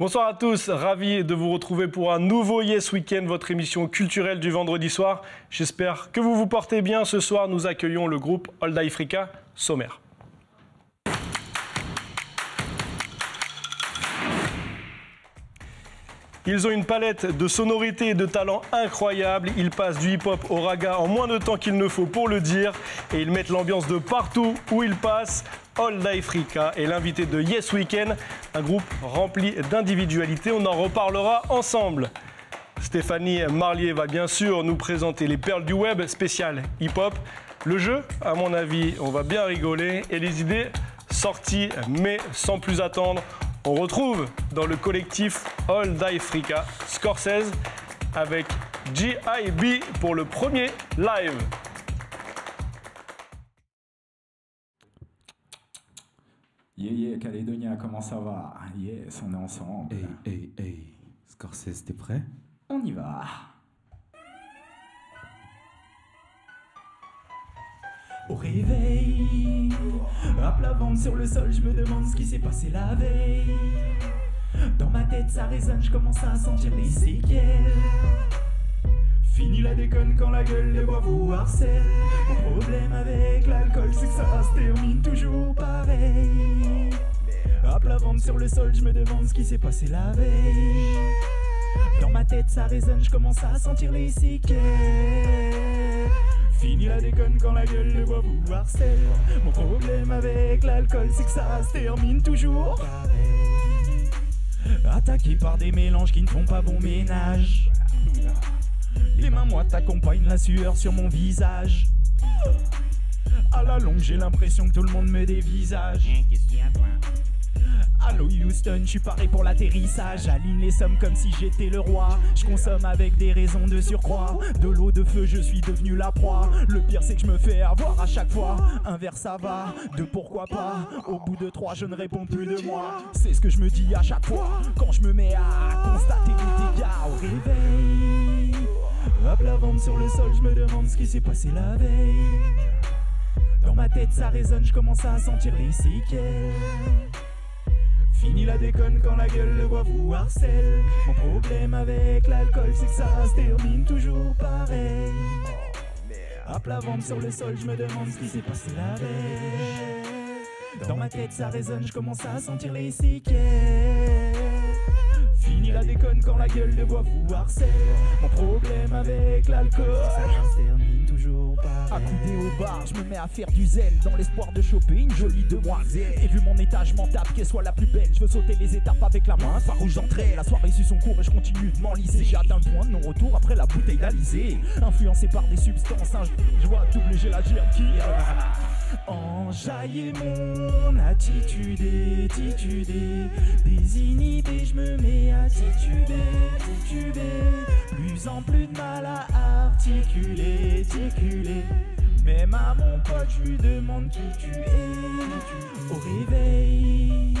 Bonsoir à tous, ravi de vous retrouver pour un nouveau Yes Weekend, votre émission culturelle du vendredi soir. J'espère que vous vous portez bien. Ce soir, nous accueillons le groupe Old Africa Sommaire. Ils ont une palette de sonorités et de talents incroyables. Ils passent du hip-hop au raga en moins de temps qu'il ne faut pour le dire. Et ils mettent l'ambiance de partout où ils passent. All Africa est l'invité de Yes Weekend, un groupe rempli d'individualité. On en reparlera ensemble. Stéphanie Marlier va bien sûr nous présenter les perles du web spécial hip-hop. Le jeu, à mon avis, on va bien rigoler et les idées sorties, mais sans plus attendre, on retrouve dans le collectif Die Africa Scorsese avec GIB pour le premier live. Yeah, yeah, Calédonia, comment ça va? Yes, on est ensemble. Hey, hey, hey. Scorsese, t'es prêt? On y va. Au réveil, à plat ventre sur le sol, je me demande ce qui s'est passé la veille. Dans ma tête, ça résonne, je commence à sentir les séquelles. Fini la déconne quand la gueule des bois vous harcèle. Mon problème avec l'alcool, c'est que ça se termine toujours pareil. À plat ventre sur le sol, je me demande ce qui s'est passé la veille. Dans ma tête, ça résonne, je commence à sentir les séquelles. Fini la déconne quand la gueule de bois vous harcèle. Mon problème avec l'alcool, c'est que ça se termine toujours pareil. Attaqué par des mélanges qui ne font pas bon ménage. Les mains moites accompagnent la sueur sur mon visage. À la longue, j'ai l'impression que tout le monde me dévisage. Allo Houston, je suis paré pour l'atterrissage. J'aligne les sommes comme si j'étais le roi. Je consomme avec des raisons de surcroît. De l'eau de feu, je suis devenu la proie. Le pire, c'est que je me fais avoir à chaque fois. Un verre, ça va. Deux, pourquoi pas? Au bout de trois, je ne réponds plus de moi. C'est ce que je me dis à chaque fois. Quand je me mets à constater les dégâts au réveil. Hop, la vente sur le sol, je me demande ce qui s'est passé la veille. Dans ma tête, ça résonne, je commence à sentir les séquelles. Fini la déconne quand la gueule de bois vous harcèle. Mon problème avec l'alcool, c'est que ça se termine toujours pareil. À plat ventre sur le sol, je me demande ce qui s'est passé la veille. Dans ma tête, ça résonne, je commence à sentir les séquelles. Fini la déconne quand la gueule de bois vous harcèle. Mon problème avec l'alcool, ça termine toujours pareil. Accoudé au bar, je me mets à faire du zèle dans l'espoir de choper une jolie demoiselle. Et vu mon état, je m'en tape qu'elle soit la plus belle. Je veux sauter les étapes avec la main farouche d'entrée. La soirée suit son cours et je continue de m'enliser. J'ai atteint le point de non-retour après la bouteille d'Alizé. Influencé par des substances, hein, je vois doubler, j'ai la GM qui enjailler mon attitude étitudée Désinhibé, je me mets à tituber, tituber. Plus en plus de mal à articuler, articuler Même à mon pote, je lui demande qui tu es. Au réveil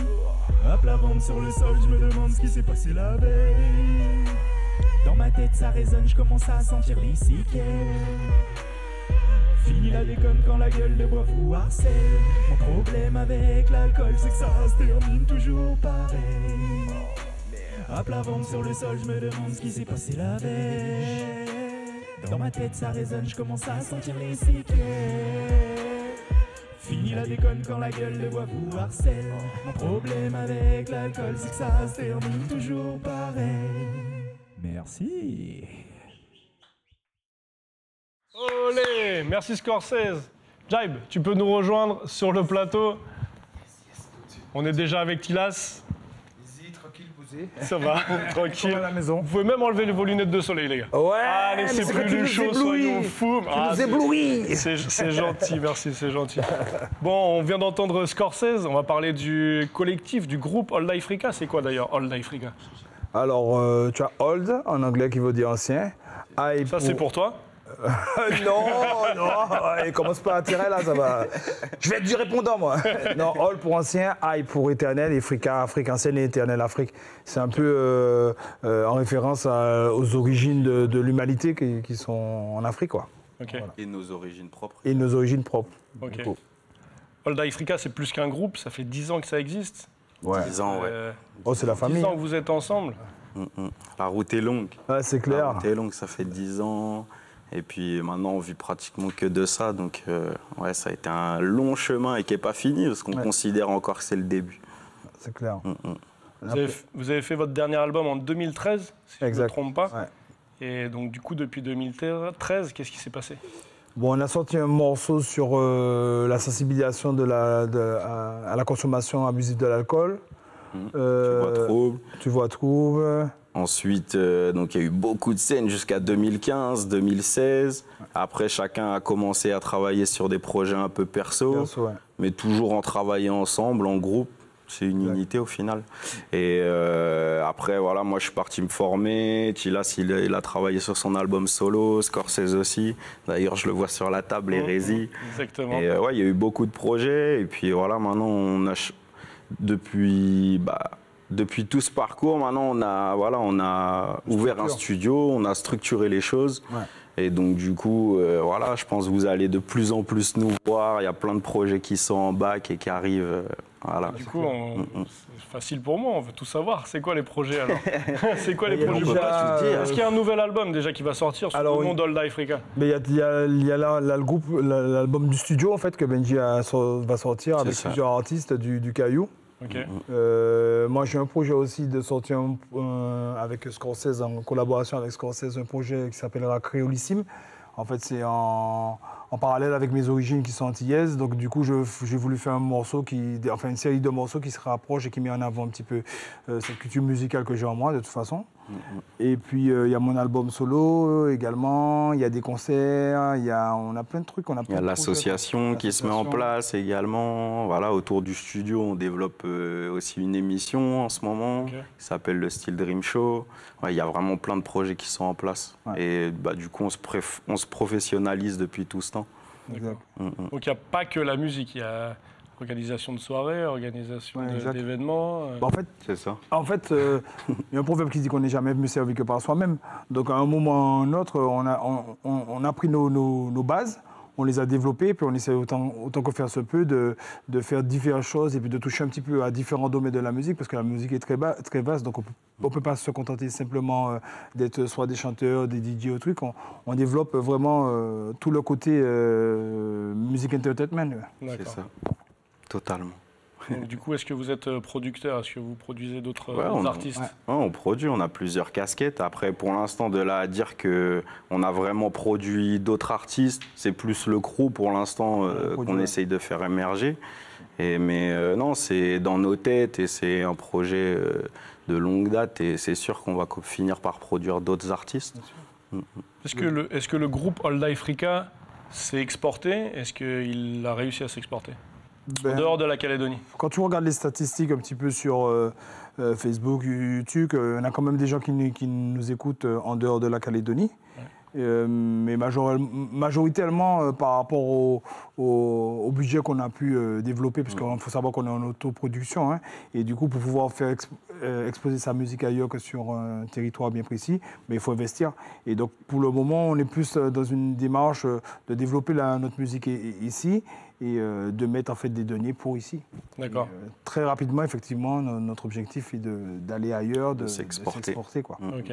Hop la vente sur le sol, je me demande ce qui s'est passé la veille. Dans ma tête ça résonne, je commence à sentir les séquelles Fini la déconne quand la gueule de bois vous harcèle. Mon problème avec l'alcool, c'est que ça se termine toujours pareil. À plat ventre sur le sol, je me demande ce qui s'est passé la veille. Dans ma tête, ça résonne, je commence à sentir les séquelles. Fini la déconne quand la gueule de bois vous harcèle. Mon problème avec l'alcool, c'est que ça se termine toujours pareil. Merci. Olé Merci Scorsese. Jaib, tu peux nous rejoindre sur le plateau. On est déjà avec Tilas. Easy, tranquille, posé. Ça va, tranquille. à la maison. Vous pouvez même enlever vos lunettes de soleil, les gars. Ouais, Allez, c'est plus du chaud, soyons fous. Tu Ah, nous c'est- éblouis. C'est gentil, merci, c'est gentil. Bon, on vient d'entendre Scorsese, on va parler du collectif, du groupe All Africa. C'est quoi d'ailleurs All Africa? Alors, euh, tu as old en anglais qui veut dire ancien. I Ça, c'est pour toi? non, non, ouais, commence pas à tirer là, ça va. Je vais être du répondant, moi. Non, all pour ancien, I pour éternel, et Africa, Afrique ancienne et éternelle Afrique. C'est un peu euh, euh, en référence à- aux origines de, de l'humanité qui, qui sont en Afrique, quoi. Ok. Et nos origines propres. Et nos origines propres. Ok. du coup. All Africa, c'est plus qu'un groupe, ça fait 10 ans que ça existe. Ouais. 10 ans, ouais. Euh, Oh, c'est la 10 famille. ans que vous êtes ensemble. Mm, mm. La route est longue. Ouais, c'est La clair. route est longue, ça fait 10 ans. Et puis maintenant, on vit pratiquement que de ça. Donc, euh, ouais, ça a été un long chemin et qui n'est pas fini parce qu'on Ouais. considère encore que c'est le début. C'est clair. Mm, mm. Vous avez, f- vous avez fait votre dernier album en 2013, si je ne me trompe pas. Ouais. Et donc, du coup, depuis 2013, qu'est-ce qui s'est passé? Bon, on a sorti un morceau sur euh, la sensibilisation de la, de- à, à la consommation abusive de l'alcool. Mhm. Euh, Tu vois trouble. Tu vois trouble. Ensuite, euh, donc il y a eu beaucoup de scènes jusqu'à 2015, 2016. Après, chacun a commencé à travailler sur des projets un peu perso, Perso, ouais. mais toujours en travaillant ensemble, en groupe. C'est une unité au final. Et euh, après, voilà, moi je suis parti me former. Tilas, il, il a travaillé sur son album solo, Scorsese aussi. D'ailleurs, je le vois sur la table, Hérésie. Exactement. Et euh, ouais, il y a eu beaucoup de projets. Et puis voilà, maintenant, on a depuis, bah, depuis tout ce parcours, maintenant, on a, voilà, on a ouvert un studio, on a structuré les choses. Ouais. Et donc, du coup, euh, voilà, je pense que vous allez de plus en plus nous voir. Il y a plein de projets qui sont en bac et qui arrivent. euh, voilà. Du coup, on- c'est facile pour moi, on veut tout savoir. C'est quoi les projets alors C'est quoi les projets Est-ce qu'il y a un nouvel album déjà qui va sortir sur Alors, le nom d'Old Africa? Mais il y a, il y a- il y a là, là le groupe, la- l'album du studio en fait que Benji a va sortir C'est avec ça. plusieurs artistes du, du Caillou. Ok. Euh, moi j'ai un projet aussi de sortir un- avec Scorsese en collaboration avec Scorsese un projet qui s'appellera Créolissime. En fait c'est en, en parallèle avec mes origines qui sont antillaises. Donc du coup j'ai voulu faire un morceau qui, enfin une série de morceaux qui se rapproche et qui met en avant un petit peu euh, cette culture musicale que j'ai en moi de toute façon. Et puis euh, il y a mon album solo euh, également, il y a des concerts, il y a, on a plein de trucs. Il y a l'association qui se met en place également. Voilà, autour du studio, on développe euh, aussi une émission en ce moment qui s'appelle le Style Dream Show. Ouais, il y a vraiment plein de projets qui sont en place. Ouais. Et bah, du coup, on se, on se professionnalise depuis tout ce temps. Exact. Mm, mm. Donc il n'y a pas que la musique, il y a organisation de soirées, organisation Ouais, d'événements. euh. Bah, en fait, C'est ça. En fait, euh, il y a un proverbe qui dit qu'on n'est jamais mieux servi que par soi-même. Donc, à un moment ou à un autre, on a, on, on- on a pris nos, nos- nos bases, on les a développées, puis on essaie autant, autant que faire se peut de, de faire différentes choses et puis de toucher un petit peu à différents domaines de la musique, parce que la musique est très, ba- très vaste, donc on ne peut pas se contenter simplement euh, d'être soit des chanteurs, des DJ ou trucs. On, on développe vraiment euh, tout le côté euh, musique entertainment. C'est ça. Totalement. Donc, du coup, est-ce que vous êtes euh, producteur? Est-ce que vous produisez d'autres Ouais, euh, artistes? ouais. Ouais, on produit, on a plusieurs casquettes. Après, pour l'instant, de là à dire que on a vraiment produit d'autres artistes, c'est plus le crew pour l'instant euh, qu'on essaye de faire émerger. Et, mais euh, non, c'est dans nos têtes et c'est un projet euh, de longue date et c'est sûr qu'on va finir par produire d'autres artistes. Est-ce que, le, est-ce que le groupe Old Africa s'est exporté? Est-ce qu'il a réussi à s'exporter? En Ben, dehors de la Calédonie Quand tu regardes les statistiques un petit peu sur euh, euh, Facebook, YouTube, euh, on a quand même des gens qui, nous- qui nous écoutent euh, en dehors de la Calédonie. Euh, mais major- majoritairement euh, par rapport au, au- au budget qu'on a pu euh, développer, parce qu'il faut savoir qu'on est en autoproduction. hein, et du coup, pour pouvoir faire exp- euh, exposer sa musique ailleurs que sur un territoire bien précis, mais il faut investir. Et donc, pour le moment, on est plus euh, dans une démarche euh, de développer la- notre musique ici et euh, de mettre en fait des données pour ici. D'accord. Euh, très rapidement, effectivement, no- notre objectif est d'aller ailleurs, de, De s'exporter. quoi. Mm. Ok.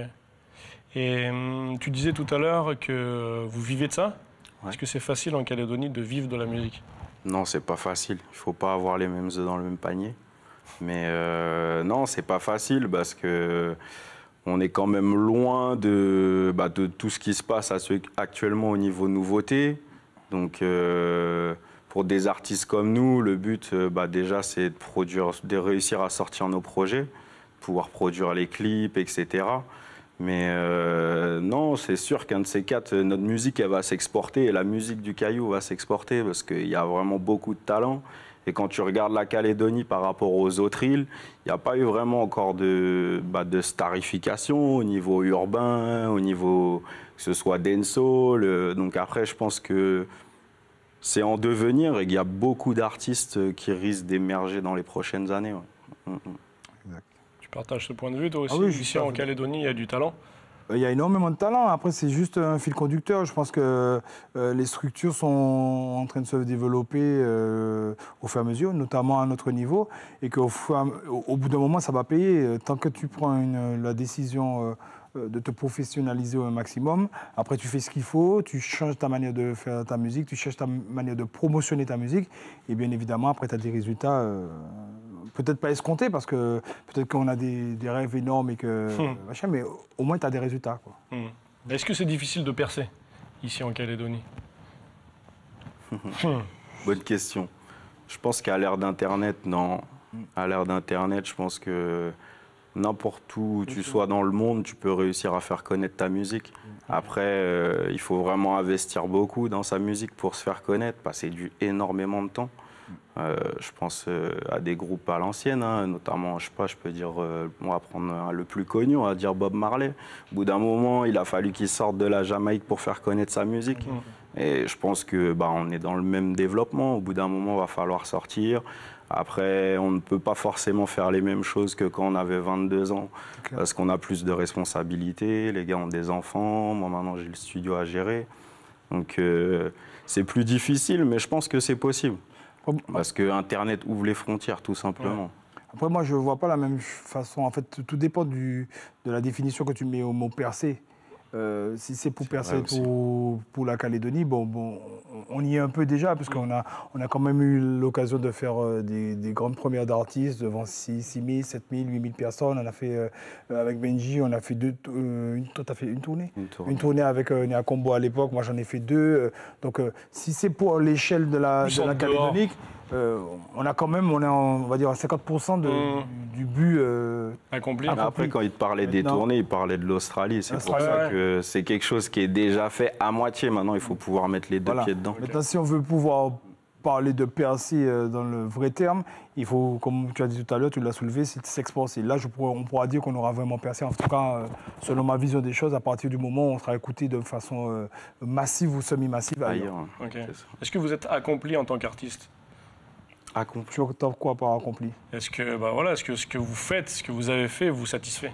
Et hum, tu disais tout à l'heure que vous vivez de ça Ouais. Est-ce que c'est facile en Calédonie de vivre de la musique Non, c'est pas facile. Il faut pas avoir les mêmes œufs dans le même panier. Mais euh, non, c'est pas facile parce que on est quand même loin de, bah, de tout ce qui se passe actuellement au niveau nouveauté. Donc, euh, pour des artistes comme nous, le but, euh, bah, déjà, c'est de produire, de réussir à sortir nos projets, pouvoir produire les clips, etc. Mais euh, non, c'est sûr qu'un de ces quatre, euh, notre musique, elle va s'exporter et la musique du Caillou va s'exporter parce qu'il y a vraiment beaucoup de talent. Et quand tu regardes la Calédonie par rapport aux autres îles, il n'y a pas eu vraiment encore de, bah, de starification au niveau urbain, au niveau que ce soit dancehall. Donc après, je pense que c'est en devenir et qu'il y a beaucoup d'artistes qui risquent d'émerger dans les prochaines années. ouais. Mm, mm. Tu partages ce point de vue toi aussi Ah oui, je Ici suis en Calédonie, il y a du talent. Il y a énormément de talent. Après, c'est juste un fil conducteur. Je pense que euh, les structures sont en train de se développer euh, au fur et à mesure, notamment à notre niveau, et qu'au au- au bout d'un moment, ça va payer. Euh, Tant que tu prends une- la décision euh, euh, de te professionnaliser au maximum, après, tu fais ce qu'il faut, tu changes ta manière de faire ta musique, tu changes ta manière de promotionner ta musique, et bien évidemment, après, tu as des résultats. euh, Peut-être pas escomptés parce que peut-être qu'on a des, des rêves énormes et que machin, mais au moins tu as des résultats. Quoi. Hmm. Est-ce que c'est difficile de percer ici en Calédonie? Hmm. Bonne question. Je pense qu'à l'ère d'Internet, non. À l'ère d'Internet, je pense que n'importe où tu sois dans le monde, tu peux réussir à faire connaître ta musique. Après, euh, il faut vraiment investir beaucoup dans sa musique pour se faire connaître, passer du énormément de temps. Euh, je pense euh, à des groupes à l'ancienne, hein, notamment, je sais pas, je peux dire, euh, on va prendre un- le plus connu, on va dire Bob Marley. Au bout d'un moment, il a fallu qu'il sorte de la Jamaïque pour faire connaître sa musique. Et je pense que bah, on est dans le même développement. Au bout d'un moment, il va falloir sortir. Après, on ne peut pas forcément faire les mêmes choses que quand on avait 22 ans, parce qu'on a plus de responsabilités. Les gars ont des enfants. Moi, maintenant, j'ai le studio à gérer. Donc, euh, c'est plus difficile, mais je pense que c'est possible. Parce que Internet ouvre les frontières, tout simplement. après, moi, je ne vois pas la même façon. En fait, tout dépend du, de la définition que tu mets au mot percer. Euh, si c'est pour percer pour, pour la Calédonie, bon, bon, on y est un peu déjà, parce qu'on a, on a quand même eu l'occasion de faire euh, des, des grandes premières d'artistes devant 6, 000, 7 000, 8 000 personnes. On a fait, euh, avec Benji, on a fait deux, euh, une, toi, t'as fait une tournée Une tournée. Une tournée avec euh, Néa Combo à l'époque, moi j'en ai fait deux. donc euh, si c'est pour l'échelle de la, de dehors. Euh, on a quand même, on est en- on va dire à 50% de- Mm. du, du but. euh, Accompli après, quand il te parlait des tournées, il parlait de l'Australie. C'est pour ça ouais. que c'est quelque chose qui est déjà fait à moitié. Maintenant, il faut pouvoir mettre les deux voilà. pieds dedans. Maintenant, si on veut pouvoir parler de percer euh, dans le vrai terme, il faut, comme tu as dit tout à l'heure, tu l'as soulevé, c'est de s'exporter. Là, je pourrais- on pourra dire qu'on aura vraiment percé. En tout cas, euh, selon ma vision des choses, à partir du moment où on sera écouté de façon euh, massive ou semi-massive ailleurs. Est-ce que vous êtes accompli en tant qu'artiste? Accompli. Entends quoi par accompli Est-ce que, bah voilà, est-ce que ce que vous faites, ce que vous avez fait, vous satisfait?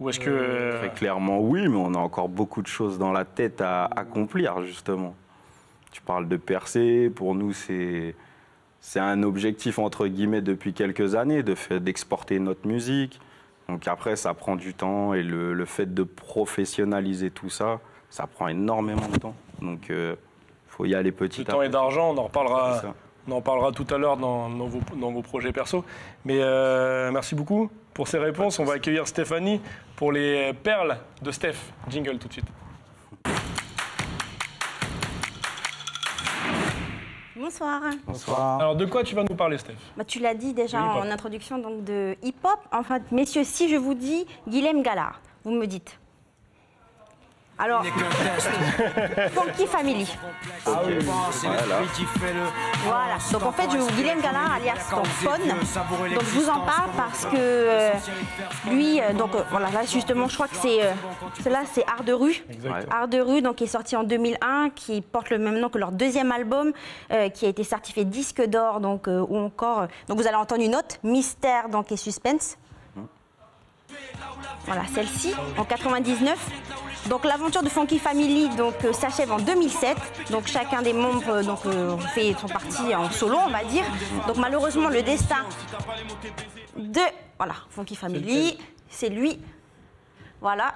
Ou est-ce que. euh, Très clairement, oui, mais on a encore beaucoup de choses dans la tête à accomplir, justement. Tu parles de percer, pour nous, c'est. C'est un objectif, entre guillemets, depuis quelques années, de fait- d'exporter notre musique. Donc après, ça prend du temps et le, le fait de professionnaliser tout ça, ça prend énormément de temps. Donc il faut y aller petit de à temps et petit. d'argent, on en reparlera. On en parlera tout à l'heure dans, dans vos, dans vos projets perso. Mais euh, merci beaucoup pour ces réponses. On va accueillir Stéphanie pour les perles de Steph. Jingle tout de suite. Bonsoir. Bonsoir. Alors de quoi tu vas nous parler, Steph? Bah, tu l'as dit déjà en introduction donc de hip-hop. Enfin, messieurs, si je vous dis Guilhem Gallard, vous me dites. Alors, Funky Family. Ok, voilà. Voilà. Donc en fait, je, Guilhem Gallard, alias donc Fon. Donc je vous en parle parce que euh, lui, euh, donc euh, voilà, là justement, je crois que c'est, euh, cela c'est Art de rue. Art de rue, donc qui est sorti en 2001, qui porte le même nom que leur deuxième album, euh, qui a été certifié disque d'or, donc euh, ou encore, euh, donc vous allez entendre une note, mystère donc et suspense. Voilà, celle-ci en 99. Donc l'aventure de Funky Family donc euh, s'achève en 2007. Donc chacun des membres euh, donc euh, fait son parti en solo, on va dire. Donc malheureusement le destin de voilà Funky Family, c'est lui. Voilà,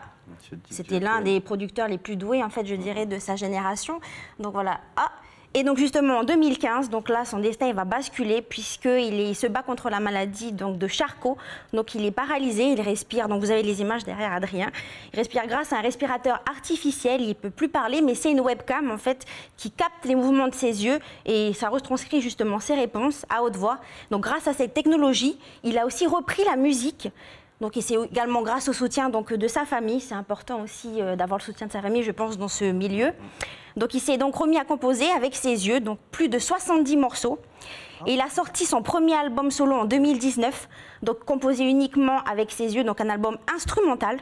c'était l'un des producteurs les plus doués, en fait, je dirais, de sa génération. Donc voilà. Ah et donc justement en 2015, donc là son destin va basculer puisqu'il il se bat contre la maladie donc de Charcot. Donc il est paralysé, il respire. Donc vous avez les images derrière Adrien. Il respire grâce à un respirateur artificiel. Il peut plus parler, mais c'est une webcam en fait qui capte les mouvements de ses yeux et ça retranscrit justement ses réponses à haute voix. Donc grâce à cette technologie, il a aussi repris la musique. Donc, et c'est également grâce au soutien donc, de sa famille. C'est important aussi euh, d'avoir le soutien de sa famille, je pense, dans ce milieu. Donc, il s'est donc remis à composer avec ses yeux, donc plus de 70 morceaux. Et il a sorti son premier album solo en 2019, donc composé uniquement avec ses yeux, donc un album instrumental.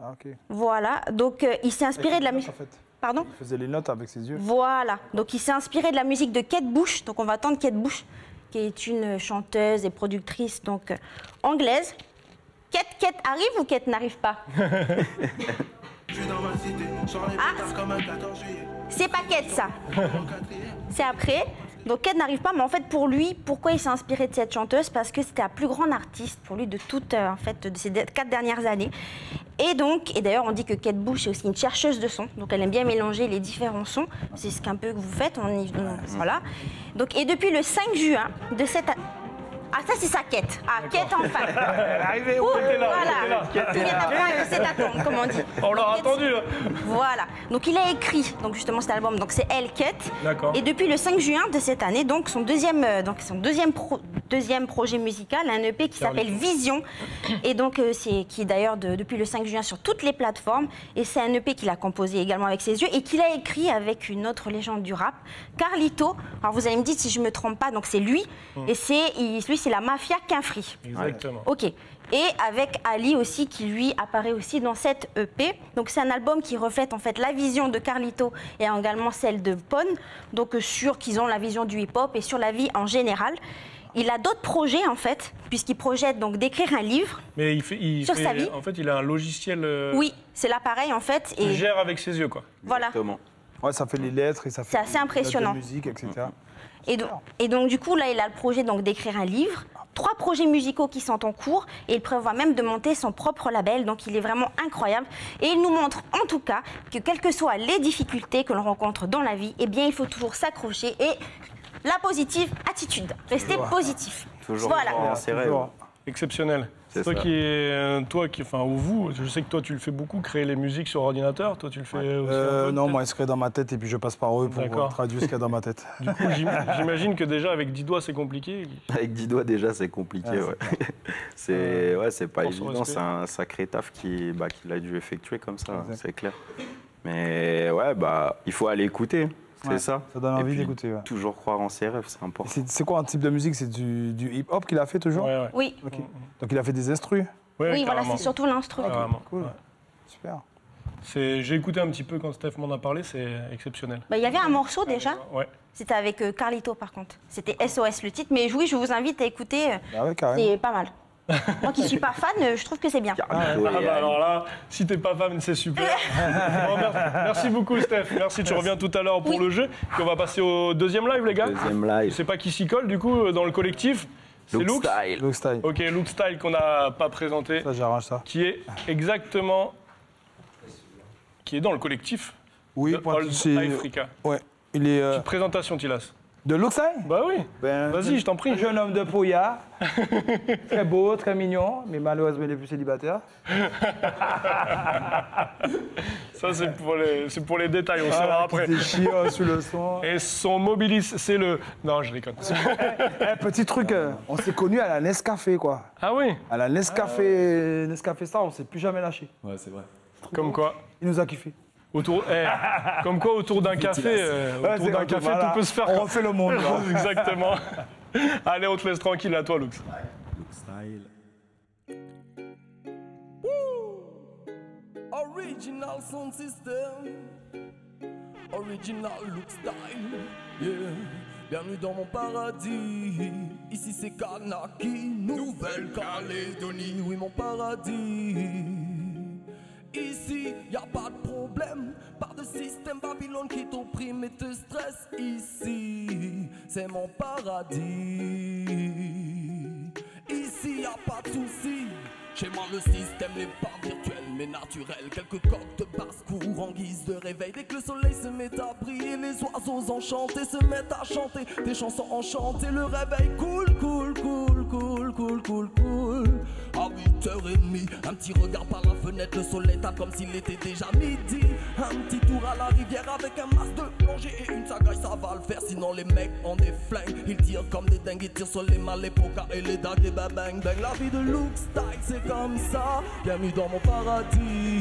Ah, ok. Voilà, donc euh, il s'est inspiré de la En musique. fait, Pardon il faisait les notes avec ses yeux. voilà, donc il s'est inspiré de la musique de Kate Bush. Donc on va entendre Kate Bush, qui est une chanteuse et productrice donc anglaise, Quête, quête arrive ou quête n'arrive pas Ah, c'est pas quête ça. C'est après. Donc Quête n'arrive pas, mais en fait pour lui, pourquoi il s'est inspiré de cette chanteuse? Parce que c'était la plus grande artiste pour lui de toutes, euh, en fait, de ces quatre dernières années. Et donc, et d'ailleurs on dit que Kate Bush est aussi une chercheuse de sons, donc elle aime bien mélanger les différents sons. C'est ce qu'un peu que vous faites, on y, on- voilà. Donc et depuis le 5 juin de cette a- ah ça c'est sa quête, ah quête en fan. Arrivé, était là, voilà, tout vient d'apprendre, c'est attendre, comme on dit. On l'a attendu. là. voilà. Donc il a écrit donc justement cet album. Donc c'est Elle Quête. D'accord. Et depuis le 5 juin de cette année, donc son deuxième euh, donc son deuxième pro- deuxième projet musical, un EP qui s'appelle Vision. Et donc euh, c'est qui est d'ailleurs de- depuis le 5 juin sur toutes les plateformes. Et c'est un EP qu'il a composé également avec ses yeux et qu'il a écrit avec une autre légende du rap, Carlito. Alors vous allez me dire si je me trompe pas. Donc c'est lui. Et c'est lui c'est la mafia Quinfri. Exactement. Ok. Et avec Ali aussi, qui lui apparaît aussi dans cette EP. Donc c'est un album qui reflète en fait la vision de Carlito et également celle de Pon. Donc euh, sur qu'ils ont la vision du hip-hop et sur la vie en général. Il a d'autres projets en fait, puisqu'il projette donc d'écrire un livre. Mais il fait, il Sur fait- sa vie en fait, il a un logiciel euh, Oui, c'est l'appareil en fait. Et gère avec ses yeux, quoi. voilà. Exactement. Ouais, ça fait les lettres et ça fait. C'est assez impressionnant. De musique, etc. Et donc, et donc, du coup, là, il a le projet donc d'écrire un livre, trois projets musicaux qui sont en cours, et il prévoit même de monter son propre label. Donc, il est vraiment incroyable. Et il nous montre, en tout cas, que quelles que soient les difficultés que l'on rencontre dans la vie, eh bien, il faut toujours s'accrocher et la positive attitude. Rester positif. Toujours Voilà. Toujours. Exceptionnel. C'est Toi ça. qui est, euh, toi qui, enfin, ou vous, je sais que toi tu le fais beaucoup, créer les musiques sur ordinateur. Toi tu le fais aussi. Euh, peu, non, moi, il se crée dans ma tête et puis je passe par eux pour euh, traduire ce qu'il y a dans ma tête. Du coup, j'im- j'imagine que déjà avec 10 doigts c'est compliqué. Avec 10 doigts déjà c'est compliqué. Ouais, Ouais, c'est ouais, c'est pas évident. C'est un sacré taf qui, bah, qu'il a dû effectuer comme ça, Exact. c'est clair. Mais ouais, bah il faut aller écouter, c'est Ouais, ça. ça donne envie d'écouter, ouais. Toujours croire en ses rêves, c'est important. C'est quoi un type de musique? C'est du, du hip-hop qu'il a fait toujours? Ouais, ouais. Oui, Ok. Donc il a fait des instrus? Ouais, oui voilà, c'est surtout l'instru. Carrément. Cool. Ouais. Super. C'est- J'ai écouté un petit peu quand Steph m'en a parlé, c'est exceptionnel. Bah, Il y avait un morceau déjà, Ouais. c'était avec euh, Carlito par contre. C'était SOS le titre, mais oui, je vous invite à écouter, euh, Ah ouais, carrément. c'est pas mal. Moi qui suis pas fan, euh, je trouve que c'est bien. Ah, bah, alors là, si t'es pas fan, c'est super. Bon, merci, merci beaucoup, Steph. Merci, tu reviens tout à l'heure pour Oui. le jeu. Puis on va passer au deuxième live, les gars. Deuxième Je live, sais pas qui s'y colle, du coup, euh, dans le collectif. C'est Look. Style. Look style. Ok, Look Style qu'on n'a pas présenté, Ça, j'arrange ça. qui est exactement. qui est dans le collectif Oui, de pour- Old c'est. Africa. Ouais. Il est. euh, Petite présentation, Tilas. De style Bah oui. Ben, Vas-y, je t'en prie. Un jeune homme de Pouya. très beau, très mignon, mais malheureusement, il est plus célibataire. Ça, c'est pour, les... c'est pour les détails, on saura Voilà, après. déchire sur le son. Et son mobilis, c'est le. Non, je déconne. Eh, petit truc, euh, on s'est connus à la Nescafé, quoi. Ah oui, À la Nescafé, Nescafé Star, on s'est plus jamais lâché. Ouais, c'est vrai. comme quoi. Il nous a kiffé. Autour, eh, comme quoi, autour d'un café, euh, Ouais, autour c'est- d'un café, voilà. tout peut se faire. On refait le monde. Exactement. Allez, on te laisse tranquille à toi, Lux. Look style. Original sound system. Original look style. Yeah. Bienvenue dans mon paradis. Ici c'est Kanaki, Nouvelle-Calédonie. Oui, mon paradis. Ici, y a pas de problème. Pas de système Babylone qui t'opprime et te stresse. Ici, c'est mon paradis. Ici, y a pas de souci. Chez moi, le système n'est pas virtuel mais naturel. Quelques coques de basse-cour en guise de réveil. Dès que le soleil se met à briller, les oiseaux enchantés se mettent à chanter des chansons enchantées. Le réveil cool, cool, cool, cool, cool, cool, cool. À 8h30, un petit regard par la fenêtre, le soleil tape comme s'il était déjà midi. Un petit tour à la rivière avec un masque de plongée et une sagaille, ça va le faire. Sinon, les mecs ont des flingues, ils tirent comme des dingues, ils tirent sur les mâles, les pokas et les dagues et bang bang. La vie de Luke Style, c'est comme ça. Bienvenue dans mon paradis.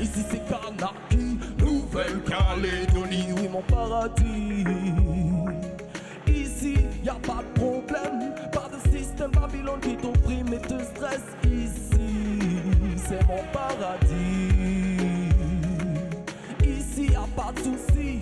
Ici, c'est Kanaki, Nouvelle-Calédonie, oui, mon paradis. Ici, y a pas de problème, pas de système Babylone qui t'opprime c'est mon paradis. Ici, y a pas de souci.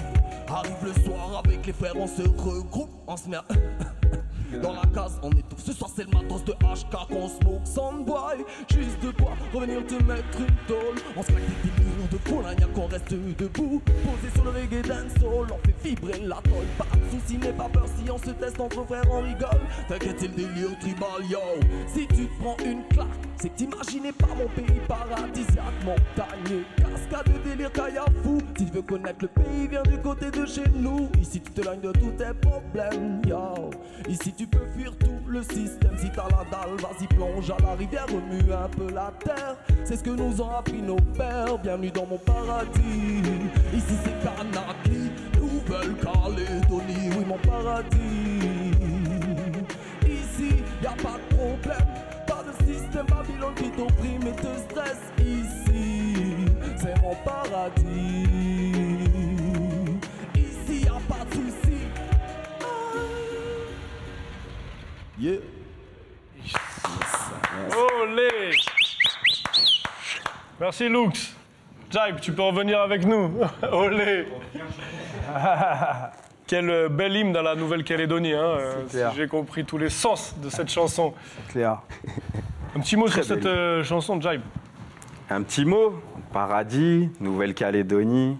Arrive le soir avec les frères, on se regroupe, on se met. Dans la case, on tous. Ce soir, c'est le matos de HK qu'on smoke Soundboy. Juste de quoi revenir te mettre une tôle. On se claque des délires de Pologne qu'on reste debout. Posé sur le reggae dancehall, on fait vibrer la tôle. Pas de soucis, n'aie pas peur si on se teste entre frères, on rigole. T'inquiète, c'est le délire tribal, yo. Si tu te prends une claque, c'est que t'imaginais pas mon pays paradisiaque, montagne. Cascade de délire, caïa fou. Si tu veux connaître le pays, viens du côté de chez nous. Ici, tu te lognes de tous tes problèmes, yo. Ici, tu peux fuir tout le système. Si t'as la dalle, vas-y, plonge à la rivière, remue un peu la terre. C'est ce que nous ont appris nos pères. Bienvenue dans mon paradis. Ici, c'est Kanaki, Nouvelle-Calédonie, oui, mon paradis. Ici, y a pas de problème. Te stresse. Ici, c'est mon paradis. Ici, y a pas de soucis. Yeah. Olé Merci Lux. Jibe, tu peux revenir avec nous. Olé Quel bel hymne dans la Nouvelle-Calédonie. hein, euh, si. J'ai compris tous les sens de cette chanson. Clair. Un petit mot sur cette euh, chanson, Jibe. Un petit mot, paradis, Nouvelle-Calédonie.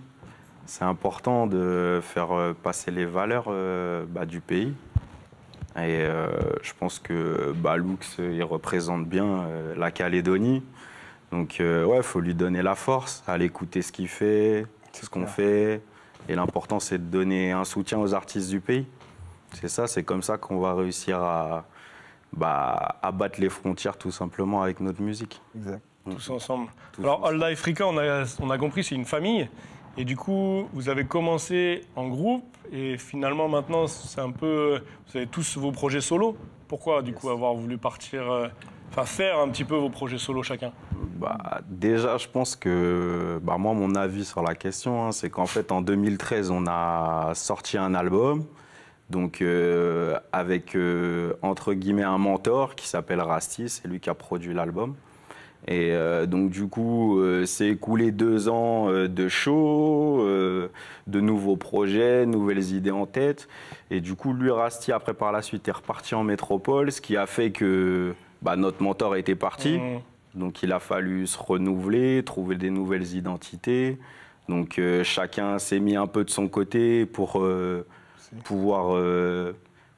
C'est important de faire euh, passer les valeurs euh, bah, du pays. Et euh, je pense que bah, Lux, il représente bien la Calédonie. Donc, ouais, il faut lui donner la force, aller écouter ce qu'il fait, ce qu'on fait. Et l'important, c'est de donner un soutien aux artistes du pays. C'est ça, c'est comme ça qu'on va réussir à, bah, à battre les frontières tout simplement avec notre musique. Exact. Tous ensemble. Tous Alors, ensemble. All Africa, on a, on a compris, c'est une famille. Et du coup, vous avez commencé en groupe. Et finalement, maintenant, c'est un peu. Vous avez tous vos projets solo. Pourquoi, du coup, avoir voulu partir. euh, Enfin, faire un petit peu vos projets solo chacun? Bah, déjà, je pense que bah, moi, mon avis sur la question, hein, c'est qu'en fait, en 2013, on a sorti un album, donc euh, avec euh, entre guillemets un mentor qui s'appelle Rasty, c'est lui qui a produit l'album. Et euh, donc du coup, c'est écoulé deux ans de show, de nouveaux projets, nouvelles idées en tête. Et du coup, lui, Rasty, après par la suite, est reparti en métropole, ce qui a fait que bah, notre mentor était parti. Mmh. Donc il a fallu se renouveler, trouver des nouvelles identités. Donc chacun s'est mis un peu de son côté pour pouvoir, euh,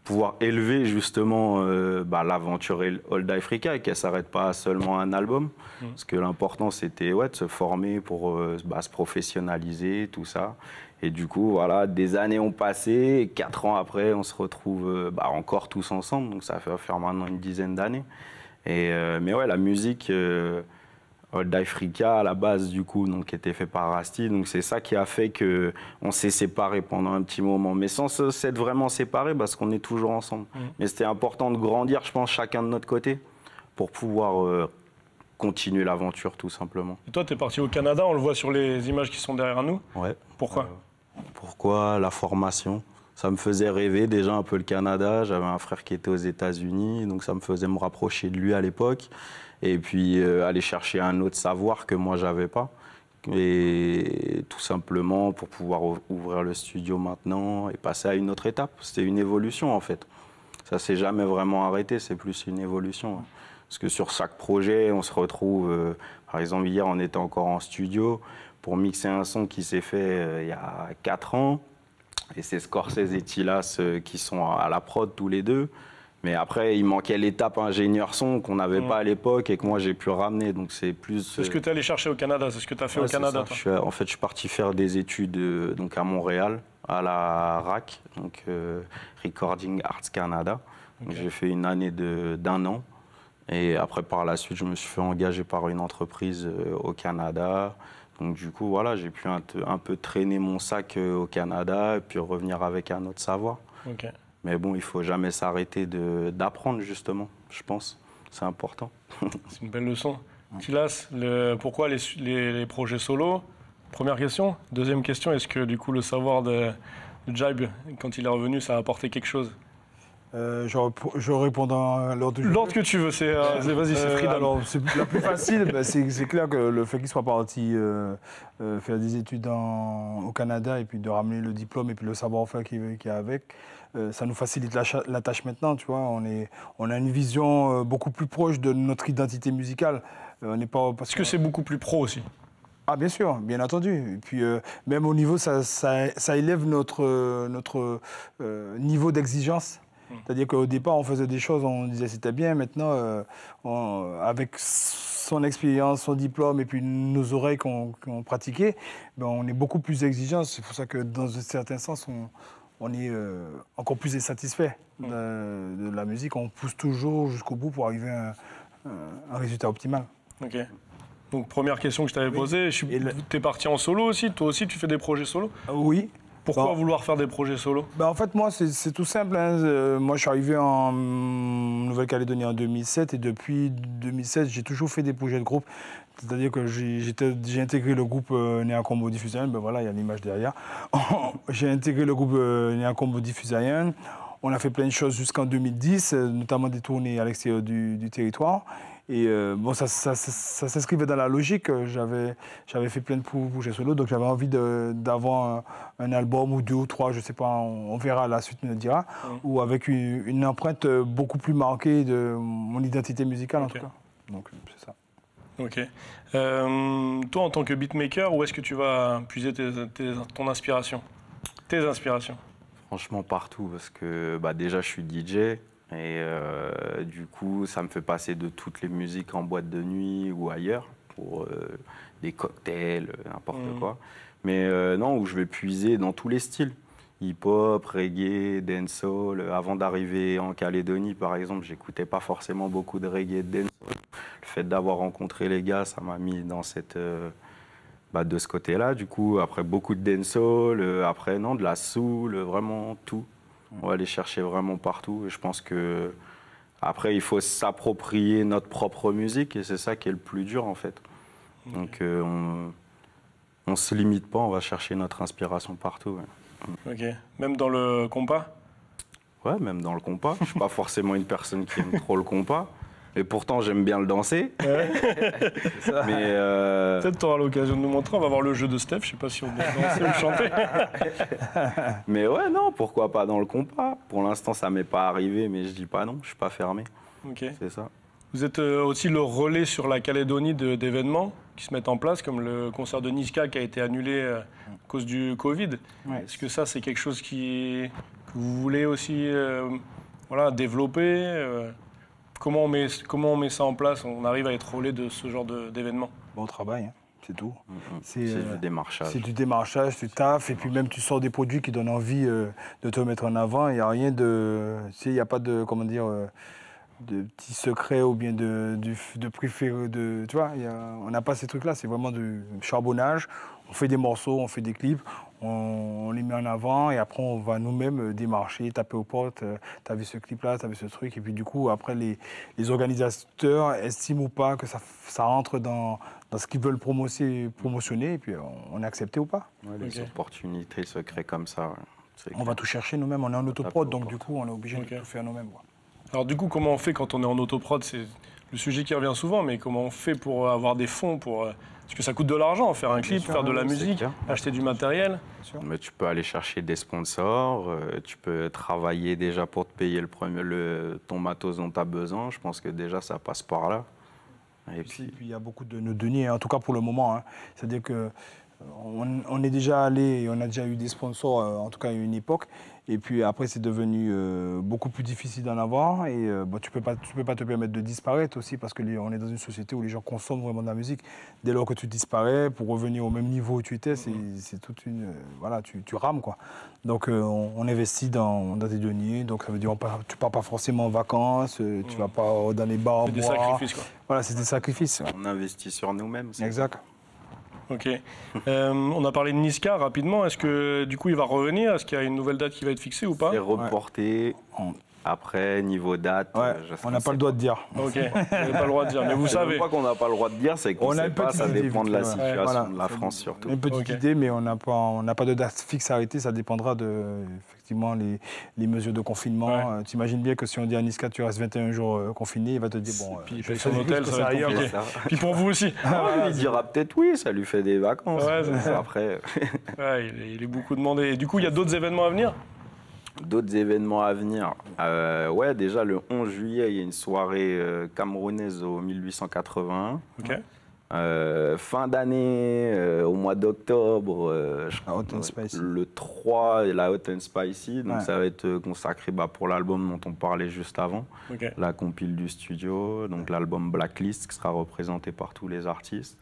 pouvoir élever justement euh, bah, l'aventure Old Africa et qu'elle ne s'arrête pas à seulement un album. Parce que l'important c'était ouais, de se former pour euh, bah, se professionnaliser, tout ça. Et du coup, voilà, des années ont passé, et quatre ans après, on se retrouve euh, bah, encore tous ensemble. Donc ça fait faire maintenant une dizaine d'années. Et, mais ouais, la musique Old Africa, à la base, du coup, donc, qui était fait par Rasty, donc c'est ça qui a fait que on s'est séparés pendant un petit moment. Mais sans s'être vraiment séparés, parce qu'on est toujours ensemble. Mais c'était important de grandir, je pense, chacun de notre côté, pour pouvoir euh, continuer l'aventure, tout simplement. Et toi, tu es parti au Canada, on le voit sur les images qui sont derrière nous. Ouais. Pourquoi? Pourquoi? La formation Ça me faisait rêver déjà un peu le Canada. J'avais un frère qui était aux États-Unis, donc ça me faisait me rapprocher de lui à l'époque. Et puis euh, aller chercher un autre savoir que moi j'avais pas. Et tout simplement pour pouvoir ou- ouvrir le studio maintenant et passer à une autre étape. C'était une évolution en fait. Ça s'est jamais vraiment arrêté, c'est plus une évolution. hein. Parce que sur chaque projet, on se retrouve. euh, par exemple, hier, on était encore en studio pour mixer un son qui s'est fait euh, il y a 4 ans. Et c'est Scorsese et Tilas qui sont à la prod tous les deux. Mais après, il manquait l'étape ingénieur son qu'on n'avait Mm. pas à l'époque et que moi j'ai pu ramener. Donc c'est plus. C'est ce que euh, tu es allé chercher au Canada, c'est ce que tu as fait Ouais, au Canada. ça. toi. Je suis- en fait, je suis parti faire des études euh, donc à Montréal, à la RAC, donc euh, Recording Arts Canada. J'ai fait une année d'un an. Et après, par la suite, je me suis fait engager par une entreprise euh, au Canada. Donc, du coup, voilà, j'ai pu un, un peu traîner mon sac euh, au Canada et puis revenir avec un autre savoir. Mais bon, il faut jamais s'arrêter d'apprendre, justement, je pense. C'est important. C'est une belle leçon. Tilas, le- pourquoi les, les- les projets solo? Première question. Deuxième question, est-ce que du coup le savoir de, de Jibe, quand il est revenu, ça a apporté quelque chose? Euh, je, rép- je réponds dans l'ordre du L'ordre que tu veux, c'est euh, vas-y, c'est Euh, freedom. alors, c'est la plus facile, ben, c'est clair que le fait qu'il soit parti euh, euh, faire des études en- au Canada et puis de ramener le diplôme et puis le savoir-faire qui qui est avec, euh, ça nous facilite la, tâche maintenant, tu vois. On, est, on a une vision euh, beaucoup plus proche de notre identité musicale. Euh, on n'est pas parce Est-ce que c'est beaucoup plus pro aussi? Ah bien sûr, bien entendu. Et puis euh, même au niveau, ça, ça, ça élève notre, euh, notre euh, niveau d'exigence. C'est-à-dire qu'au départ, on faisait des choses, on disait c'était bien. Maintenant, euh, on- avec son expérience, son diplôme et puis nos oreilles qu'on qu'on pratiquait, ben, on est beaucoup plus exigeant. C'est pour ça que dans un certain sens, on, on est euh, encore plus insatisfait de, de la musique. On pousse toujours jusqu'au bout pour arriver à un, un résultat optimal. Ok. Donc première question que je t'avais posée, le- t'es parti en solo aussi, toi aussi tu fais des projets solo? Euh, Oui, Pourquoi Non. vouloir faire des projets solo? Ben, en fait, moi, c'est tout simple. hein. Euh, moi, je suis arrivé en mm, Nouvelle-Calédonie en 2007 et depuis 2007, j'ai toujours fait des projets de groupe. C'est-à-dire que j'ai intégré le groupe euh, Néa Combo Diffusayen. Ben voilà, il y a l'image derrière. j'ai intégré le groupe euh, Néa Combo Diffusayen. On a fait plein de choses jusqu'en 2010, euh, notamment des tournées à l'extérieur du, du territoire. Et euh, bon, ça, ça, ça- ça s'inscrivait dans la logique. J'avais fait plein de pro- projets solo, donc j'avais envie d'avoir un, un album ou deux ou trois, je sais pas, on, on verra, la suite nous le dira, ou avec une, une empreinte euh, beaucoup plus marquée de mon identité musicale en tout cas. Donc c'est ça. Ok. Euh, toi en tant que beatmaker, où est-ce que tu vas puiser tes- tes- ton inspiration? Tes inspirations Franchement, partout, parce que bah, déjà, je suis DJ. Et euh, du coup, ça me fait passer de toutes les musiques en boîte de nuit ou ailleurs, pour euh, des cocktails, n'importe Mhm. quoi. Mais non, où je vais puiser dans tous les styles. Hip-hop, reggae, dancehall. Euh, Avant d'arriver en Calédonie, par exemple, j'écoutais pas forcément beaucoup de reggae et de dancehall. Le fait d'avoir rencontré les gars, ça m'a mis dans cette... euh, bah, de ce côté-là, du coup, après beaucoup de dancehall, euh, après non, de la soul, euh, vraiment tout. On va aller chercher vraiment partout. Et je pense que après, il faut s'approprier notre propre musique et c'est ça qui est le plus dur en fait. Donc euh, on on se limite pas, on va chercher notre inspiration partout. ouais. Ok. Même dans le compas Ouais, même dans le compas. Je suis pas forcément une personne qui aime trop le compas. Et pourtant, j'aime bien le danser. Mais euh, Peut-être tu auras l'occasion de nous montrer. On va voir le jeu de Steph. Je sais pas si on doit danser ou chanter. Mais ouais, non, pourquoi pas dans le compas? Pour l'instant, ça m'est pas arrivé, mais je dis pas non, je suis pas fermé. Ok. C'est ça. Vous êtes euh, aussi le relais sur la Calédonie d'événements qui se mettent en place, comme le concert de Niska qui a été annulé euh, à cause du Covid. Ouais. Est-ce que ça, c'est quelque chose qui, que vous voulez aussi euh, voilà, développer comment, on met, comment on met ça en place? On arrive à être relais de ce genre d'événements Bon travail, hein, c'est tout. Mhm. C'est, C'est euh, du démarchage. C'est du démarchage, tu taffes, et puis même tu sors des produits qui donnent envie euh, de te mettre en avant. Il n'y a rien de. Il n'y a pas de. Comment dire euh, de petits secrets ou bien de, de préféré. De, tu vois, y a- on n'a pas ces trucs-là. C'est vraiment du charbonnage. On fait des morceaux, on fait des clips, on, on les met en avant et après on va nous-mêmes euh, démarcher, taper aux portes. euh, T'as vu ce clip-là, t'as vu ce truc. Et puis du coup, après, les, les organisateurs estiment ou pas que ça, ça rentre dans, dans ce qu'ils veulent promotionner, promotionner. Et puis on, on est accepté ou pas. Ouais, les Ok. opportunités se créent comme ça. ouais. On va tout chercher nous-mêmes, on est en autoprod, donc du coup on est obligé de tout faire nous-mêmes. Alors du coup, comment on fait quand on est en autoprod? C'est le sujet qui revient souvent, mais comment on fait pour avoir des fonds pour, euh, Parce que ça coûte de l'argent, faire un clip, sûr, faire de la musique, clair. acheter du matériel. Mais tu peux aller chercher des sponsors, euh, tu peux travailler déjà pour te payer le premier, le, ton matos dont tu as besoin. Je pense que déjà ça passe par là. Et puis puis, il y a beaucoup de nos deniers, en tout cas pour le moment. hein. C'est-à-dire que euh, on, on est déjà allé, et on a déjà eu des sponsors, euh, en tout cas à une époque. Et puis après, c'est devenu euh, beaucoup plus difficile d'en avoir. Et euh, bon, tu ne peux, pas- tu peux pas te permettre de disparaître aussi parce qu'on est dans une société où les gens consomment vraiment de la musique. Dès lors que tu disparais, pour revenir au même niveau où tu étais, c'est c'est toute une. euh, voilà, tu, tu rames quoi. Donc euh, on, on investit dans, dans tes deniers. Donc ça veut dire on part- tu pars pas forcément en vacances, tu vas pas dans les bars. C'est des boire. sacrifices, quoi. Voilà, c'est des sacrifices. ouais. on investit sur nous-mêmes. Exact. Ok. Euh, on a parlé de Niska rapidement. Est-ce que du coup il va revenir? Est-ce qu'il y a une nouvelle date qui va être fixée ou pas? C'est reporté. Après, niveau date, Ouais, je on n'a pas le droit de dire. Ok. Vous n'avez pas le droit de dire, mais vous savez. pas qu'on n'a pas le droit de dire, c'est qu'on On a sait pas, ça idée, dépend de la ouais. situation Voilà. de la France surtout. Une petite Ok. idée, mais on n'a pas, on n'a pas de date fixe arrêtée. Ça dépendra de effectivement les, les mesures de confinement. Ouais. Euh, T'imagines bien que si on dit à Niska tu restes 21 jours euh, confiné, il va te dire bon. Puis il euh, je son hôtel, que ça va être compliqué. Ça. Puis pour vous aussi. Ah, il dira peut-être oui, ça lui fait des vacances. Ça. Après, il, est, il est beaucoup demandé. Et du coup, il y a d'autres événements à venir? D'autres événements à venir. Euh, ouais, déjà le 11 juillet, il y a une soirée euh, camerounaise au 1881. Ok. Euh, fin d'année, euh, au mois d'octobre, le 3, la Hot and Spicy. Donc Ouais. ça va être consacré bah, pour l'album dont on parlait juste avant, la compile du studio, donc l'album Blacklist qui sera représenté par tous les artistes.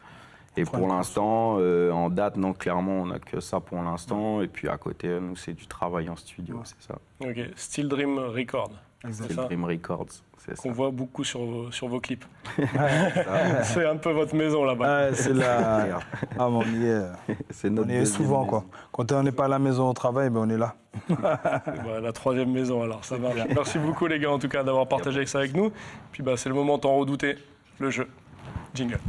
Et pour l'instant, euh, en date, non, clairement, on n'a que ça pour l'instant. Et puis à côté, nous, c'est du travail en studio, c'est ça. Ok. Still Dream Record. Ça Dream Records, c'est ça. qu'on voit beaucoup sur vos, sur vos clips. c'est un peu votre maison là-bas. Ouais, c'est la. Ah, on y est. C'est On notre y est souvent, maison. quoi. Quand on n'est pas à la maison au travail, ben on est là. Bah, la troisième maison alors, ça marche. Merci beaucoup les gars en tout cas d'avoir partagé ça avec nous. Puis bah, c'est le moment tant redouté, le jeu. Jingle.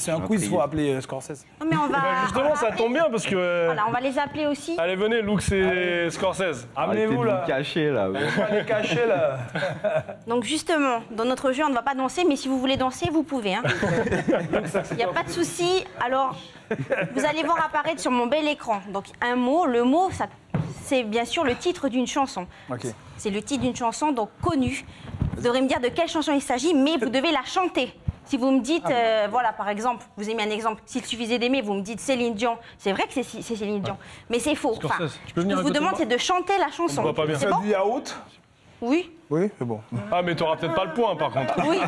C'est un quiz, il faut appeler euh, Scorsese. Non, mais on va. Bah, justement, ça tombe bien parce que. euh, Voilà, on va les appeler aussi. Allez, venez, Luke, c'est Scorsese. Arrêtez Amenez-vous là. cacher là. Les cacher là. Donc justement, dans notre jeu, on ne va pas danser, mais si vous voulez danser, vous pouvez. hein. Il n'y a pas de souci. Alors, vous allez voir apparaître sur mon bel écran. Donc un mot, le mot, ça, c'est bien sûr le titre d'une chanson. C'est le titre d'une chanson donc connue. Vous devrez me dire de quelle chanson il s'agit, mais vous devez la chanter. Si vous me dites, euh, voilà, par exemple, vous aimez un exemple, s'il suffisait d'aimer, vous me dites Céline Dion. C'est vrai que c'est Céline Dion, mais c'est faux. Tu peux ce venir que à je vous demande, c'est de chanter la chanson. voit pas bien. Fais bon du yaourt Oui, Oui, c'est bon. Ah, mais t'auras peut-être pas le point par contre. oui,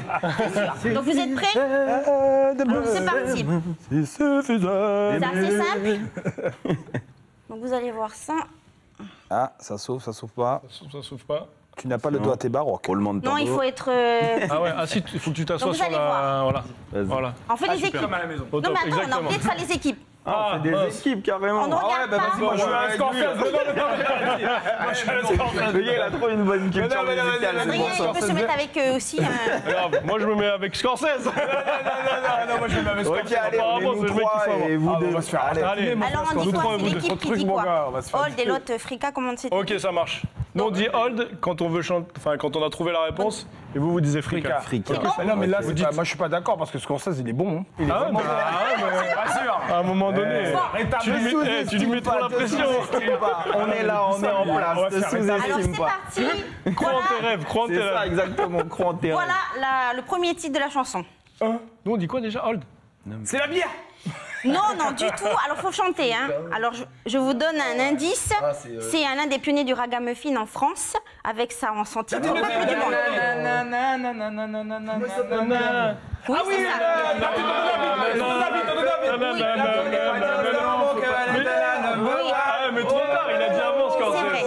c'est sûr. Donc vous êtes prêts? Alors, C'est parti. C'est assez simple. Donc vous allez voir ça. Ah, ça sauve, ça sauve pas. Ça s'ouvre pas. Tu n'as pas le doigt à tes baroques. Roulement de Non, il faut être. euh, Ah ouais, ah si, il faut que tu t'assoies Donc, vous sur allez la. voir. Voilà. Vas-y. voilà. On fait des équipes. à la maison. Au Non, top, mais attends, on a exactement. de faire les équipes. Ah, des mince. équipes carrément. On ne regarde pas. Moi, je veux un Scorsese. Le gars, il a trop une bonne culture non, mais non, musicale, non, c'est Adrien, pour ça. il peut se mettre avec eux aussi. hein. Grave, moi je me mets avec Scorsese. Non, moi je vais avec Ok, allez, on Apparemment, est nous c'est le mec trois qu'il faut et vous Ah, deux. on va se faire Allez. Allez, Alors on dit Nous quoi trois, C'est vous deux. l'équipe qui Truc, dit mon quoi gars, on va se faire Hold et l'autre Frika, comment Ok, ça marche. Nous on dit hold quand on veut chanter, enfin quand on a trouvé la réponse, et vous vous dissez frika. Frika. Ah non, mais là, Vous dites- pas- moi je suis pas d'accord parce que Scorsese il est bon. hein. Il est Ah, vraiment bah, ah, bah, Pas sûr. à un moment donné, tu lui mets, eh, tu lui mets trop la pression. On est là, on est en place. Alors c'est parti. Crois en tes Voilà, rêves, crois en tes C'est ça, rêves. exactement. Crois en tes rêves. voilà la- le premier titre de la chanson. Nous on dit quoi déjà? Hold C'est la bière. Non, non, du tout. Alors, faut chanter. Hein. Alors, je, je vous donne un indice. C'est un, l'un des pionniers du ragamuffin en France, avec ça titre. Beaucoup de monde. Oui, c'est ça. Ah, mais trop tard, il a dit avant C'est Scorsese. vrai.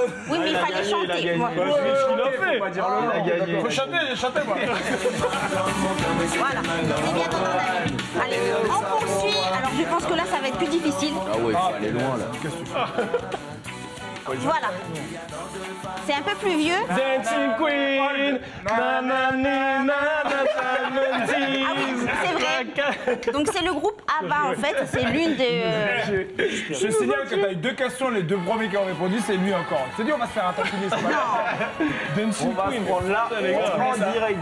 Fallait chanter. moi. Bah, c'est ce qu'il a fait. Il a gagné. Faut chanter, chanter moi. Voilà. C'est bien entendu. Allez, on poursuit. Alors, je pense que là, ça va être plus difficile. Ah ouais, faut aller loin là. Voilà. C'est un peu plus vieux. Dancing Queen, Ah oui, c'est vrai. Donc, c'est le groupe ABBA, en fait. C'est l'une des. euh, Je signale que t'as eu deux questions, les deux premiers qui ont répondu, c'est lui encore. Je te dis, on va se faire un taquiner, c'est pas grave. On Dancing va se prendre là, les gars. on prend direct.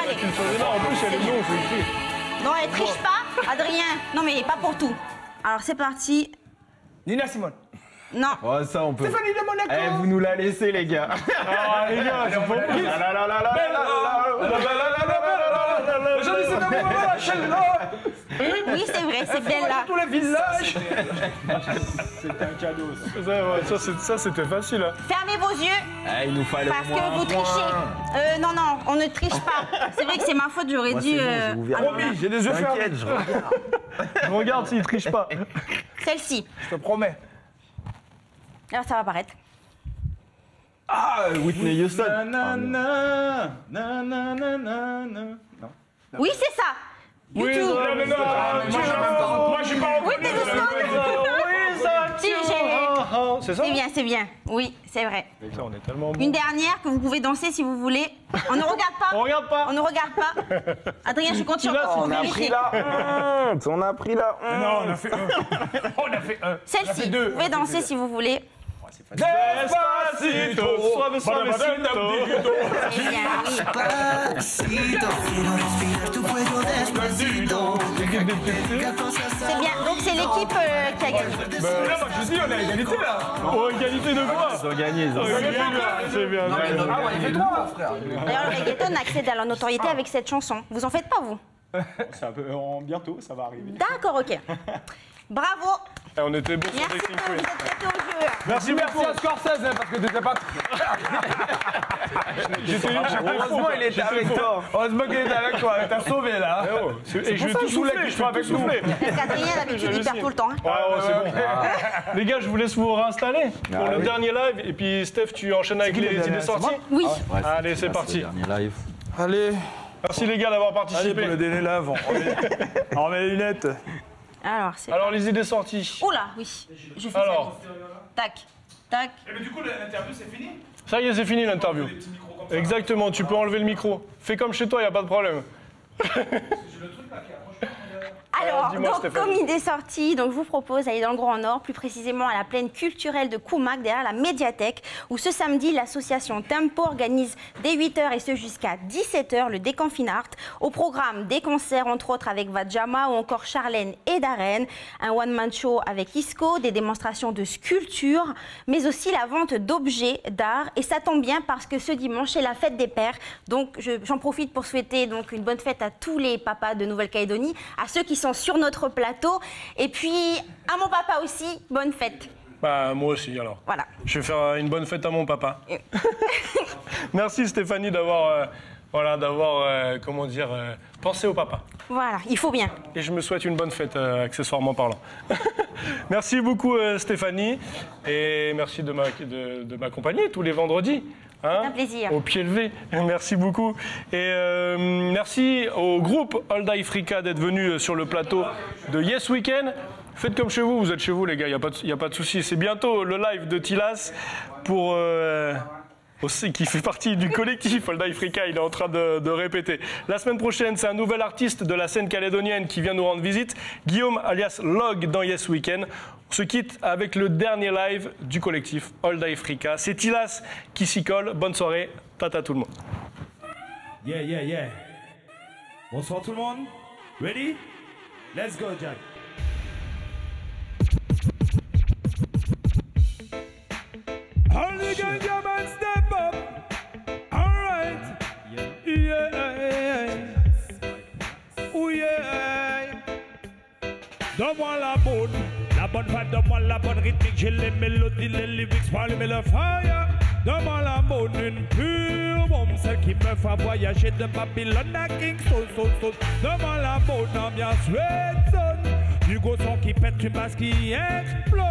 Allez. En plus, elle est non, faut écrire. Non, elle triche pas. Adrien. Non, mais pas pour tout. Alors, c'est parti. Nina Simone. Non. Oh, ça, on peut. Stéphanie de Monaco. Eh, vous nous la laissez, les gars. Ah, les gars, c'est là. Oui, c'est vrai, c'est bien là. Tous les villages. Ça, ouais, ça, c'est- ça, c'était facile. hein. Fermez vos yeux Eh, il nous fallait parce que vous un trichez. Euh, non, non, on ne triche pas. C'est vrai que c'est ma faute, j'aurais dû. c'est bon, euh, j'ai ouvert. alors, Promis, j'ai des yeux fermés. Je regarde. Je regarde s'il triche pas. Celle-ci. Je te promets. Alors, ça va apparaître. Ah, Whitney Houston. Oui, c'est ça. Du Oui, tout. non, mais non, Moi, je suis pas Oui, t'es j'ai- C'est ça C'est bien, c'est bien. Oui, c'est vrai. On est tellement bon. Une dernière que vous pouvez danser si vous voulez. On ne regarde pas. On regarde pas. On ne regarde pas. Adrien, je compte sur toi On a pris la honte. On a pris la honte. Non, on a fait un. On a fait un. Celle-ci. deux. Vous pouvez danser si vous voulez. Despacito, suave, suavecito. Eh bien, oui. C'est bien. Donc c'est l'équipe euh, qui a gagné. Là, moi, je dis, on est à égalité, là. Oh, égalité de quoi? Ils ont gagné, ils ont gagné. C'est bien. Ah ouais, il fait trois, frère. D'ailleurs, le reggaeton accède à la notoriété avec cette chanson. Vous en faites pas, vous? C'est un peu en bientôt, ça va arriver. D'accord, ok. Bravo. Eh, On était bon sur Merci vous Queen. Merci Merci beaucoup. à Scorsese, hein, parce que t'étais pas. J'étais Heureusement, il était avec toi. Heureusement qu'il était avec toi. T'as sauvé, là. Et je vais tout souffler, je vais avec nous. souffler. Catherine, d'habitude, il perd tout le temps. hein. Ah, ouais, c'est bon. Les gars, je vous laisse vous réinstaller pour le dernier live. Et puis, Steph, tu enchaînes avec les idées sorties Oui. Ouais, Allez, c'est parti. live. Allez, Merci les gars d'avoir allez pour participé. le délai là, on remet les lunettes. Alors, c'est. Alors, les idées sorties. Oula, oui. Je fais Alors. ça. Tac. Tac. Mais du coup, l'interview, c'est fini Ça y est, c'est fini l'interview. Exactement, tu peux enlever le micro. Fais comme chez toi, il a pas de problème. Alors, dis-moi, donc, comme idée sortie, donc, je vous propose d'aller dans le Grand Nord, plus précisément à la plaine culturelle de Koumak, derrière la médiathèque, où ce samedi, l'association Tempo organise dès 8h et ce jusqu'à 17h le Déconfine Art. Au programme, des concerts, entre autres avec Vajama ou encore Charlène et Darren, un one-man show avec Isco, des démonstrations de sculpture, mais aussi la vente d'objets d'art. Et ça tombe bien parce que ce dimanche, c'est la fête des pères. Donc, je- j'en profite pour souhaiter donc, une bonne fête à tous les papas de Nouvelle-Calédonie, à ceux qui sont sur notre plateau, et puis à mon papa aussi, bonne fête. Bah, moi aussi, alors. Voilà. Je vais faire une bonne fête à mon papa. Merci Stéphanie d'avoir, euh, voilà, d'avoir, euh, comment dire, euh, pensé au papa. Voilà, il faut bien. Et je me souhaite une bonne fête, euh, accessoirement parlant. merci beaucoup Stéphanie. Et merci de m'a- de- de m'accompagner tous les vendredis. hein, un plaisir. Au pied levé. Merci beaucoup. Et merci au groupe All Die Frika d'être venu sur le plateau de Yes Weekend. Faites comme chez vous, vous êtes chez vous les gars, il n'y a, pas de- y a pas de souci. C'est bientôt le live de Tilas pour... qui fait partie du collectif All Frika, il est en train de, répéter. La semaine prochaine, c'est un nouvel artiste de la scène calédonienne qui vient nous rendre visite, Guillaume alias Log dans Yes Weekend. On se quitte avec le dernier live du collectif All Frika. C'est Tilas qui s'y colle. Bonne soirée, tata tout le monde. Yeah, yeah, yeah. Bonsoir tout le monde. Ready? Let's go, Jack. All the ganja man step up. All right. Yeah. Oh yeah. Donne-moi la bonne, la bonne vibe, donne-moi la bonne rythmique, j'ai les mélodies, les lyrics, parle-moi le fire. Donne-moi la bonne, une pure bombe, celle qui me fait voyager de Babylone à Kingston. Donne-moi la bonne ambiance, red zone, du gros son qui pète, une basse qui explose.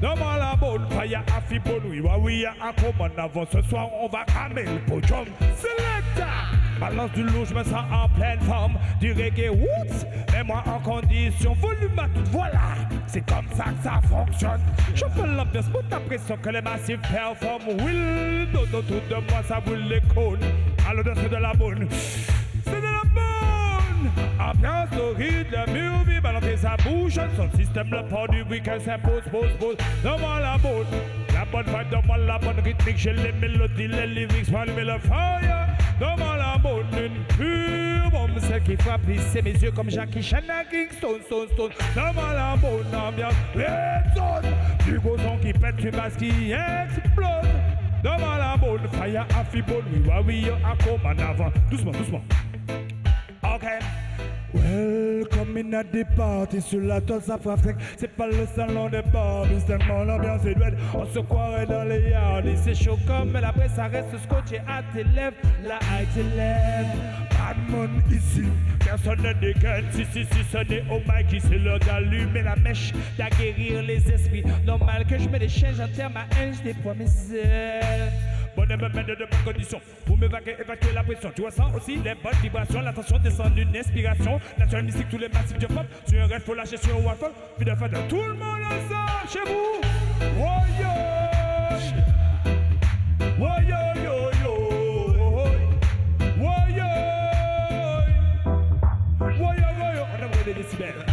Donne-moi la bonne fire, à Fibon, oui, oui, oui, à comment avant ce soir, on va cramer le podium. Selecta! Balance du lourd, je me sens en pleine forme. Du reggae woods, mets-moi en condition. Volume à tout, voilà. C'est comme ça que ça fonctionne. Je fais l'ambiance, pour ta pression que les massifs performent. Will, non, tout de moi, ça boule les cônes. À de la bonne. C'est de la bonne. Ambiance horrible, la movie, balancer sa bouche. Son système, le port du week-end s'impose, pose, pose. Donne-moi la bonne. La bonne vibe, donne-moi la bonne rythmique. J'ai les mélodies, les lyrics, allumer le fire. Donne-moi la bonne, une pure bombe, celle qui frappe lisser mes yeux comme Jackie Chan Kingston, stone, stone. Donne-moi la bonne ambiance, red zone. Du gros son qui pète, une basse qui explose. Donne-moi la bonne fire, à fibon, oui, oui, oui, à en avant. Doucement, doucement. Ok. Welcome in at the party sur la toile Afrique. C'est pas le salon des Barbies, tellement l'ambiance est douette. On se croirait dans les yards. C'est chaud comme la presse, ça reste scotché à tes lèvres. Là, à tes lèvres. Badman ici, personne ne dégaine. Si, si, si, ce n'est au mic, c'est l'heure d'allumer la mèche, d'aguerrir les esprits. Normal que je me déchaîne, j'enterre ma haine, je déploie mes ailes. Bonne me mettre de bonnes conditions pour m'évacuer, évacuer la pression. Tu ressens aussi? Les bonnes vibrations, l'attention descend d'une inspiration. Naturel mystique, tous les massifs de pop. Sur un rêve, faut lâcher sur un waffle. Puis de faire de tout le monde ensemble chez vous. Oh yo! Oh yo yo yo! Oh yo! On a brûlé des décibels.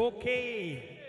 Ok. Audio